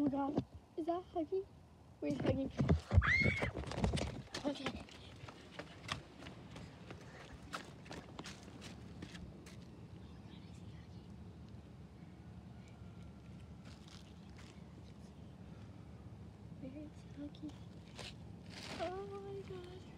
Oh my god. Is that Huggy? Where's Huggy? Okay. Where's Huggy? Oh my god.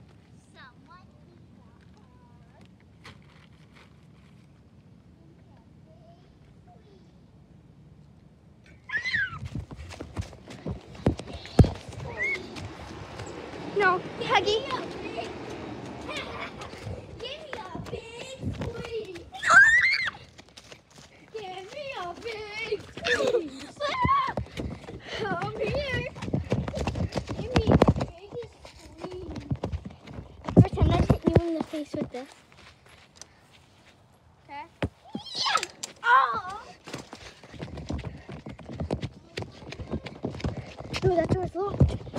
In the face with this. Okay. Oh. Ooh, that door's locked.